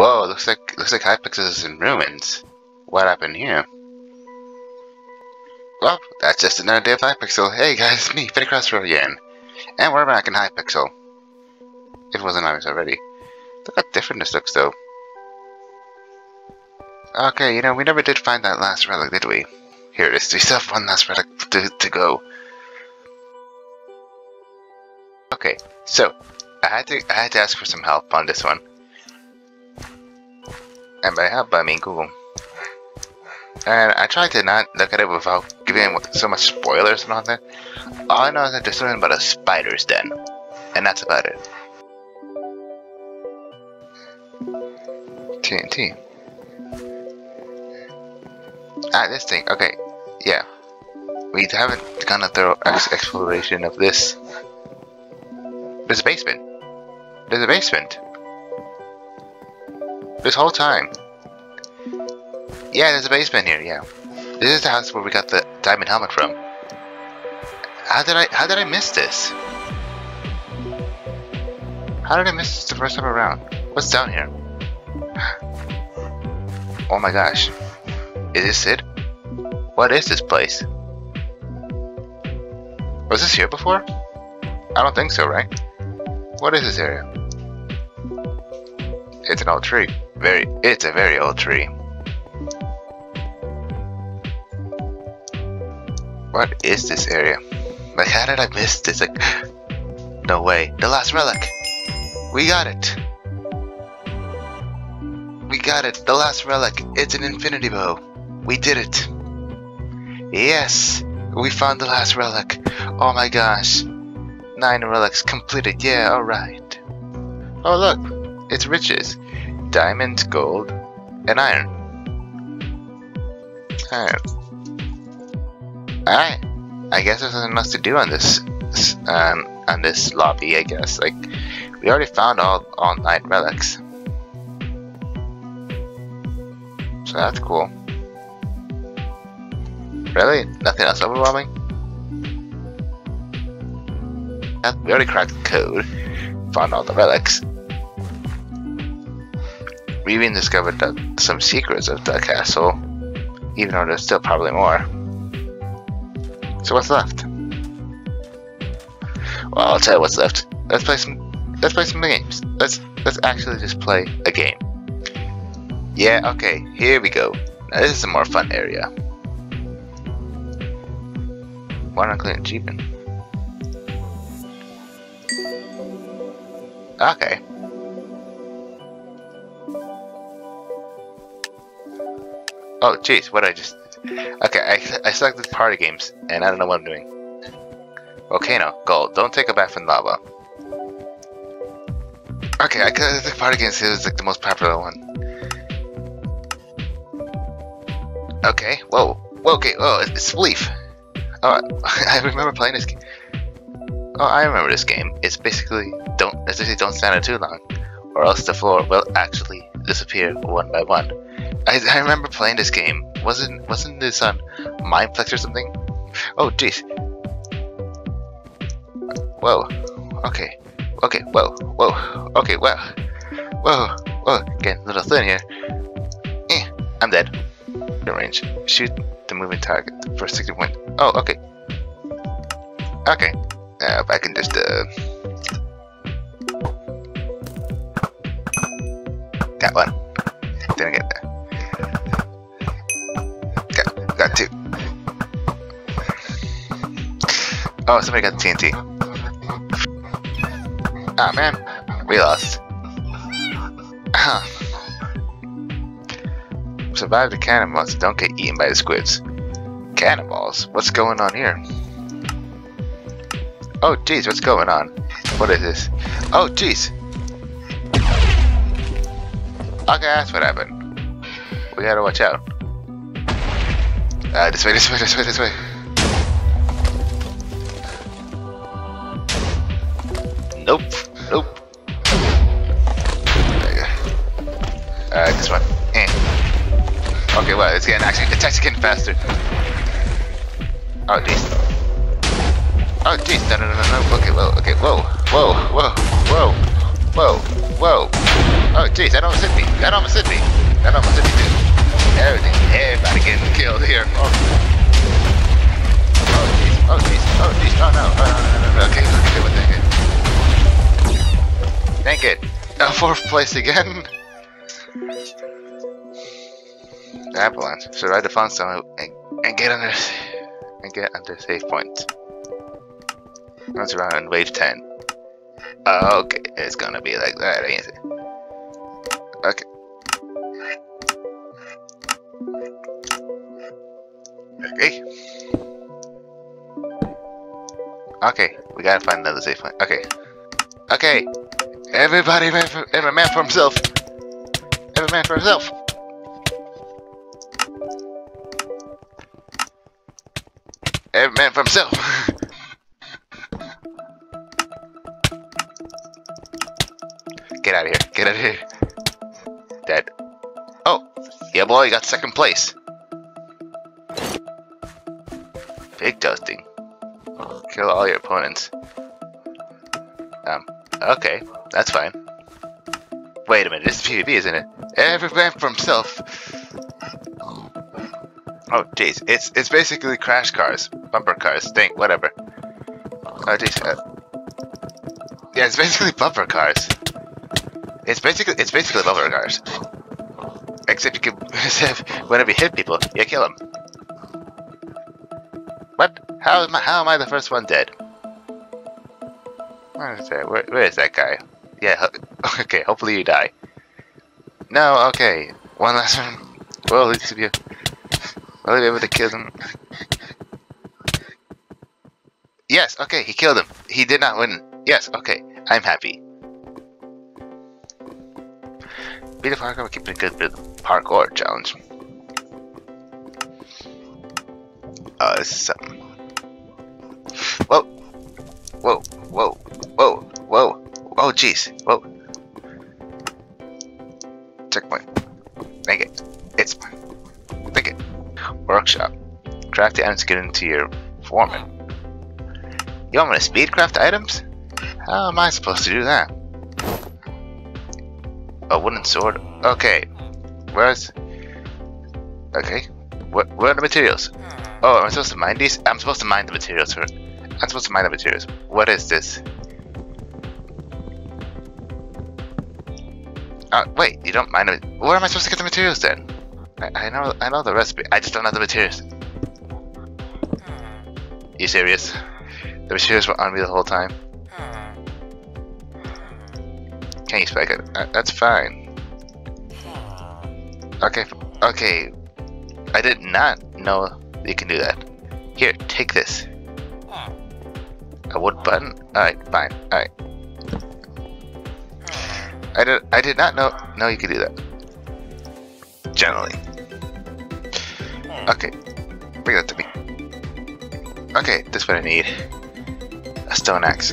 Whoa, looks like looks like Hypixel is in ruins. What happened here? Well, that's just another day of Hypixel. Hey guys, it's me, FreddyCraftsBear again. And we're back in Hypixel. It wasn't obvious already. Look how different this looks though. Okay, you know, we never did find that last relic, did we? Here it is. We still have one last relic to, to go. Okay, so I had to I had to ask for some help on this one. And by help I mean Google. And I tried to not look at it without giving so much spoilers and all that. All I know is that there's something about a spider's den. And that's about it. TNT. Ah, this thing. Okay. Yeah. We haven't done a thorough ex exploration of this. There's a basement. There's a basement. This whole time. Yeah, there's a basement here, yeah. This is the house where we got the diamond helmet from. How did I how did I miss this? How did I miss this the first time around? What's down here? Oh my gosh. Is this it? What is this place? Was this here before? I don't think so, right? What is this area? It's an old tree. Very, it's a very old tree. What is this area? Like, how did I miss this? Like, no way. The last relic! We got it! We got it! The last relic! It's an infinity bow! We did it! Yes! We found the last relic! Oh my gosh! Nine relics completed, yeah, alright. Oh look! It's riches! Diamond, gold, and iron. Alright. Alright. I guess there's nothing else to do on this um, on this lobby, I guess. Like we already found all all nine relics. So that's cool. Really? Nothing else overwhelming? We already cracked the code. Found all the relics. We even discovered some secrets of the castle. Even though there's still probably more. So what's left? Well, I'll tell you what's left. Let's play some. Let's play some games. Let's let's actually just play a game. Yeah. Okay. Here we go. Now this is a more fun area. Why not clean achievement? Okay. Oh, jeez, what did I just... Okay, I, I selected party games, and I don't know what I'm doing. Volcano, gold. Don't take a bath in lava. Okay, I got the party games. Was like the most popular one. Okay, whoa, whoa, okay, oh, it's Spleef. Oh, I remember playing this game. Oh, I remember this game. It's basically don't, essentially don't stand it too long, or else the floor will actually disappear one by one. I, I remember playing this game. Wasn't wasn't this on Mineplex or something? Oh jeez. Whoa. Okay. Okay. Whoa. Whoa. Okay. Whoa. Whoa. Whoa. Getting a little thin here. Eh. I'm dead. The range. Shoot the moving target for 60 point. Oh. Okay. Okay. Uh, if I can just uh. Got one. Didn't get there. Oh, somebody got the TNT. Ah, man. We lost. Survive the cannonballs don't get eaten by the squids. Cannonballs? What's going on here? Oh, jeez, what's going on? What is this? Oh, jeez. Okay, that's what happened. We gotta watch out. Uh, this way, this way, this way, this way. Nope, nope. Uh, this one. Eh. Okay, well, it's getting actually, it's actually getting faster. Oh, jeez. Oh, jeez, no, no, no, no, no. Okay, well, okay, whoa, whoa, whoa, whoa, whoa, whoa. Oh, jeez, that almost hit me. That almost hit me. That almost hit me too. Everything, everybody getting killed here. Oh, oh jeez, oh jeez, oh jeez, oh no, oh, no, no, no, no, okay, okay, the heck? Dang it. Uh, fourth place again. Avalanche. Survive the fun zone and, and get under and get under safe point. That's around wave 10. Oh, okay, it's gonna be like that, ain't it? Okay. Okay. Okay, we gotta find another safe point. Okay. Okay. Everybody, man for, every man for himself. Every man for himself. Every man for himself. Get out of here. Get out of here. Dead. Oh, yeah, boy, you got second place. Pig Jousting. Kill all your opponents. Um, okay, that's fine. Wait a minute, this is PvP, isn't it? Every man for himself. Oh, jeez, it's it's basically crash cars, bumper cars, thing, whatever. Oh, jeez. Uh, yeah, it's basically bumper cars. It's basically it's basically bumper cars. Except you can whenever you hit people, you kill them. What? How am I? How am I the first one dead? Where is that? Where, where is that guy? Yeah. Okay. Hopefully you die. No. Okay. One last one. Well, at least you. Will I be able to kill him? Yes. Okay. He killed him. He did not win. Yes. Okay. I'm happy. Beat the parkour, keeping a good bit parkour challenge. Uh, this is something. Whoa! Whoa! Whoa! Whoa! Whoa! Jeez! Whoa! Checkpoint. Make it. It's make it. Workshop. Craft the items to get into your foreman. You want me to speedcraft items? How am I supposed to do that? A wooden sword. Okay. Where's... Okay. What, where are the materials? Oh, am I supposed to mine these? I'm supposed to mine the materials for... I'm supposed to mine the materials. What is this? Oh, wait, you don't mind? Where am I supposed to get the materials then? I, I know I know the recipe. I just don't have the materials. You serious? The materials were on me the whole time? Can't you spec it? Uh, that's fine. Okay, okay. I did not know you can do that. Here, take this. A wood button? Alright, fine. Alright. I did I did not know know you could do that. Generally. Hmm. Okay. Bring that to me. Okay, this is what I need. A stone axe.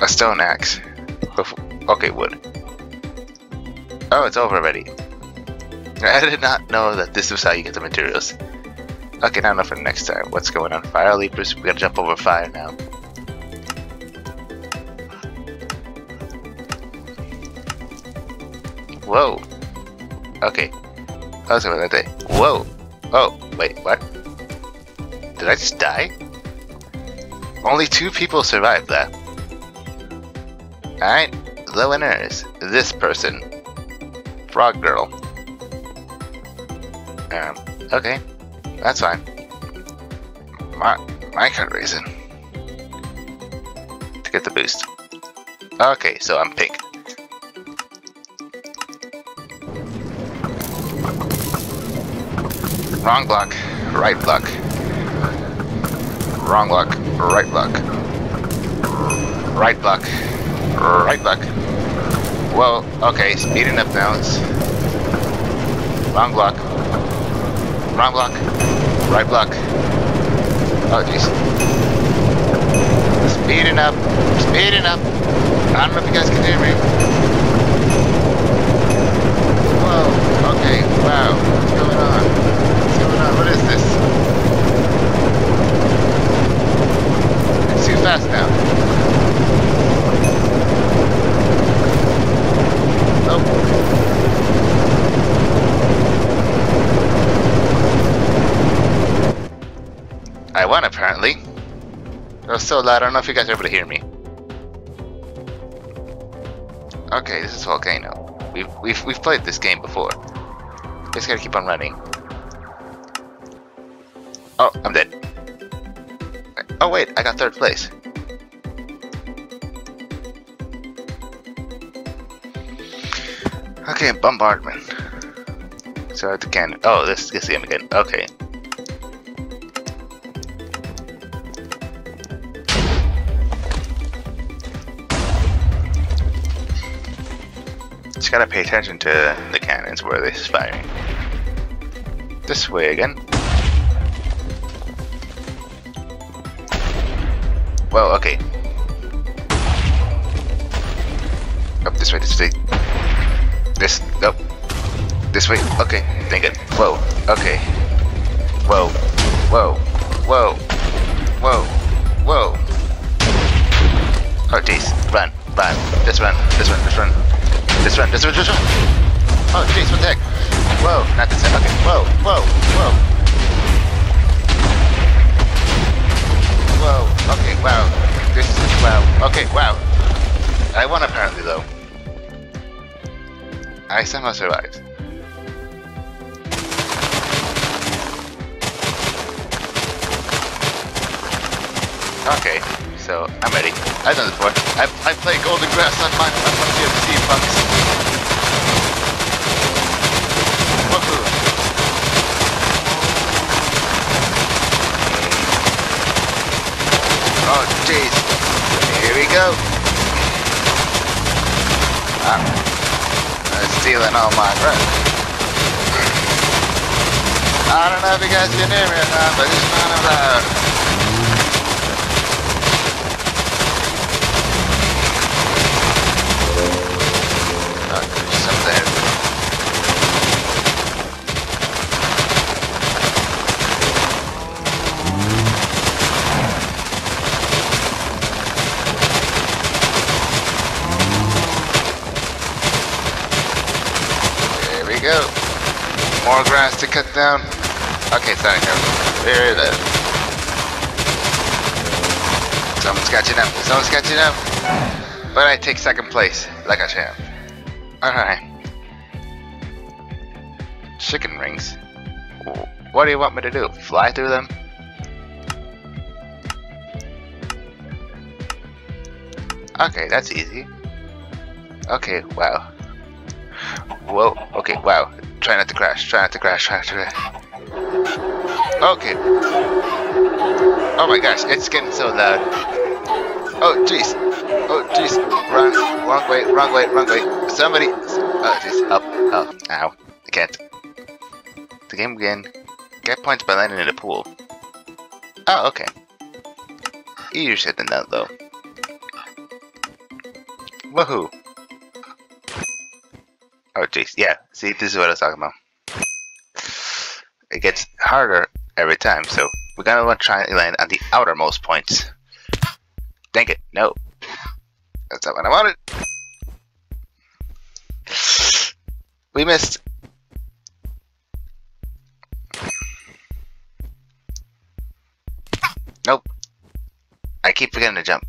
A stone axe. Okay, wood. Oh, it's over already. I did not know that this was how you get the materials. Okay, now enough for the next time. What's going on? Fire leapers? We gotta jump over fire now. Whoa. Okay. That was that day. Whoa. Oh, wait, what? Did I just die? Only two people survived that. Alright, the winner is this person. Frog Girl. Um, okay. That's fine. My, Minecart Racing. To get the boost. Okay, so I'm pink. Wrong block, right block. Wrong block, right block. Right block, right block. Well, okay, speeding up now. It's wrong block. Wrong block. Right block. Oh jeez. Speeding up. Speeding up. I don't know if you guys can hear me. Whoa. Okay. Wow this. It's too fast now. Oh! I won apparently. It was so loud, I don't know if you guys are able to hear me. Okay, this is Volcano. We've, we've, we've played this game before. Just gotta keep on running. Oh, I'm dead. Oh wait, I got third place. Okay, bombardment. So the cannon. Oh, this is game again. Okay. Just gotta pay attention to the cannons where they're firing. This way again. Well, okay. Up this way, this way. This, nope. This way, okay, thank it. Whoa, okay. Whoa, whoa, whoa, whoa, whoa. Oh jeez, run, run, just run, just run, just run. Just run, just run, just run. Oh jeez, what the heck? Whoa, not this okay, whoa, whoa, whoa. Wow. This is, wow, okay, wow. I won apparently though. I somehow survived. Okay, so I'm ready. I've done this before. I I play Golden Grass on my on the sea punks. Woohoo! Oh jeez. Here we go. Ah, I'm stealing all my breath. I don't know if you guys can hear me or not, but it's kind of loud. Oh, there's some there. There we go. More down. Okay, not here. There it is. Someone's catching up. Someone's catching up. But I take second place, like I champ. Alright. Chicken rings. What do you want me to do? Fly through them? Okay, that's easy. Okay, wow. Whoa, okay, wow. Try not to crash, try not to crash, try not to crash. Okay. Oh my gosh, it's getting so loud. Oh jeez. Oh jeez. Wrong, wrong way, wrong way, wrong way. Somebody. Oh jeez. Up, oh, ow. I can't. The game again. Get points by landing in a pool. Oh, okay. Easier said than that though. Woohoo. Oh jeez, yeah. See, this is what I was talking about. It gets harder every time, so we're gonna want to try and land on the outermost points. Dang it, no. That's not what I wanted. We missed. Nope. I keep forgetting to jump.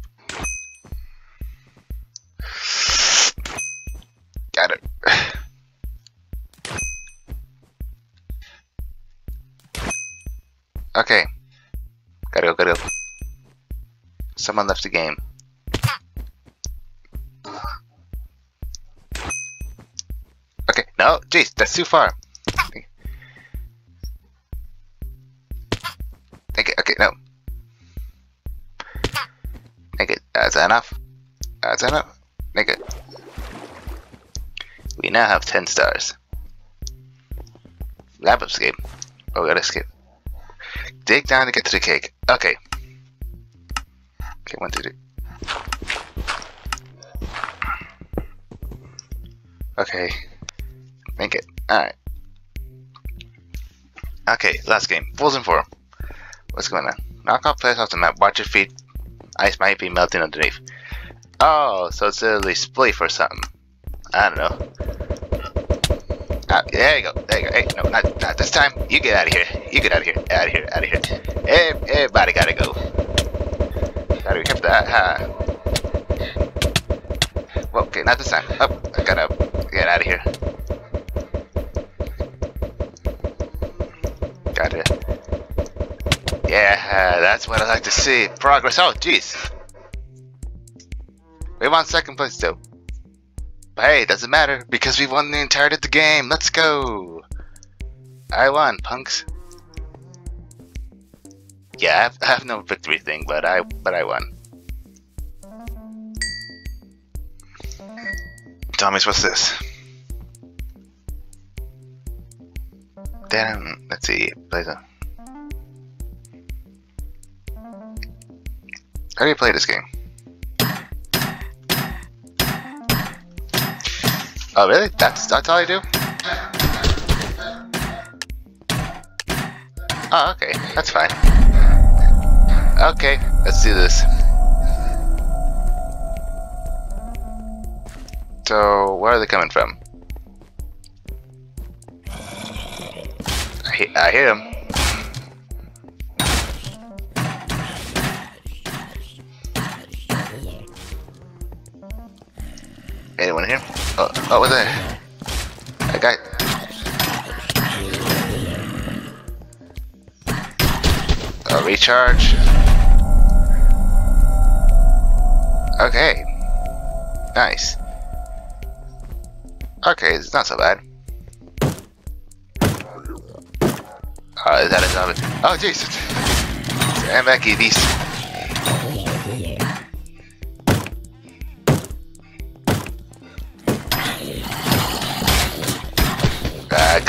Okay. Gotta go, gotta go. Someone left the game. Okay, no, jeez, that's too far. Okay, okay, no. Okay, that's enough. That's enough. It. We now have 10 stars. Lab escape. Oh, we gotta escape. Dig down to get to the cake. Okay. Okay, one, two, three. Okay. Make it. Alright. Okay, last game. Frozen Floor. What's going on? Knock off players off the map. Watch your feet. Ice might be melting underneath. Oh, so it's literally spleef or something. I don't know. Ah, there you go. There you go. Hey, no, not, not this time. You get out of here. You get out of here. Out of here. Out of here. Everybody gotta go. Gotta be careful that. Ha. Well, okay, not this time. Up. Oh, I gotta get out of here. Got it. Yeah, that's what I like to see. Progress. Oh, jeez. We won second place though. But hey, it doesn't matter because we won the entirety of the game. Let's go. I won, punks. Yeah, I have, I have no victory thing, but I but I won. Thomas, what's this? Damn, let's see. The. How do you play this game? Oh, really? That's that's all I do? Oh, okay. That's fine. Okay, let's do this. So, where are they coming from? I, I hear them. Oh, what's that? Guy. A recharge. Okay. Nice. Okay, it's not so bad. Oh, is that a zombie? Oh, Jesus! Stand back, Evies.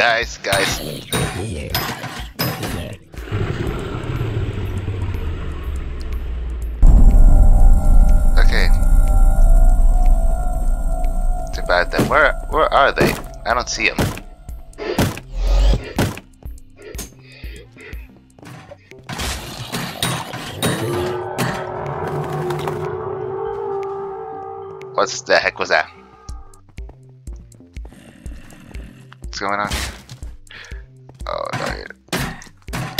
Guys, guys. Okay. Too bad then. Where, where are they? I don't see them. What's the heck was that? What's going on?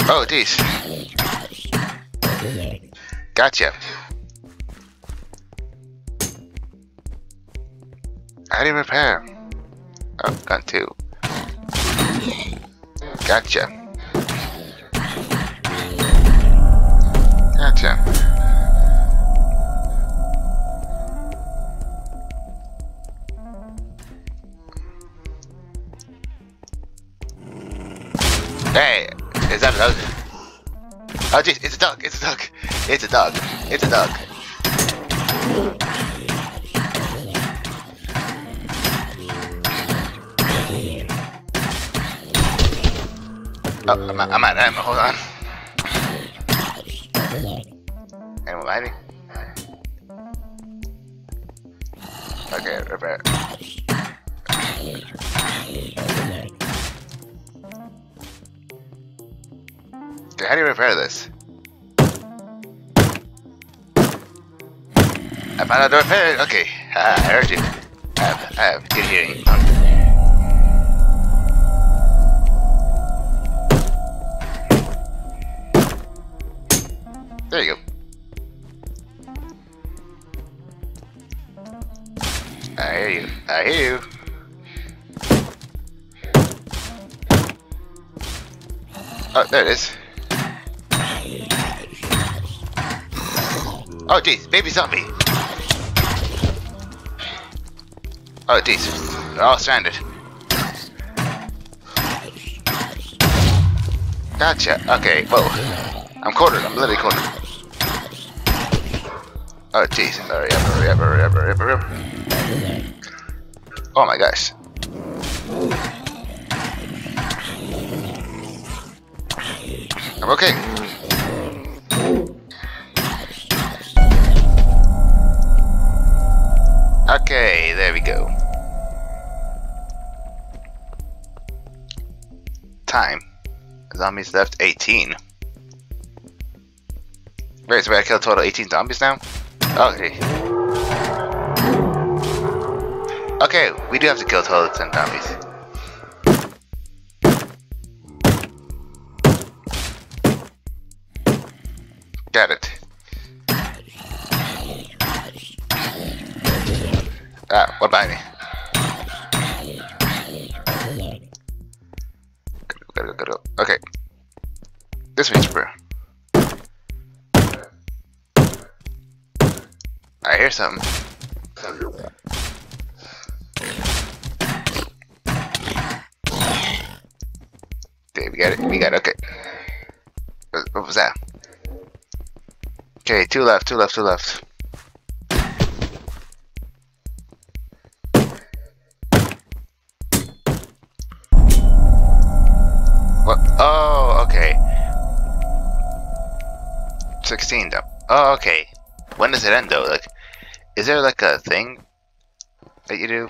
Oh, geez. Gotcha. Do you repair? Oh, got two. Gotcha. Gotcha. Hey, is that a dog? Oh jeez, it's a dog, it's a dog, it's a dog, it's a dog. Oh, I'm, I'm at ammo, hold on. Anyone behind me? Okay, repair. How do you repair this? I found out to repair. Okay, ah, I heard you. I have, I have good hearing. There you go. I hear you. I hear you. Oh, there it is. Oh jeez, baby zombie. Oh jeez, they're all stranded. Gotcha. Okay, whoa. I'm cornered. I'm literally cornered. Oh jeez. Hurry up, hurry up, hurry up, hurry up, hurry up. Oh my gosh. I'm okay. Okay, there we go. Time. Zombies left 18. Wait, so we gotta kill a total 18 zombies now? Okay. Okay, we do have to kill total of 10 zombies. Got it. Ah, what behind me? Gotta go, gotta go. Okay. This means bro. I hear something. Okay, we got it. We got it. Okay. What was that? Okay, two left, two left, two left. 16 up. Oh, okay. When does it end though? Like, is there like a thing that you do?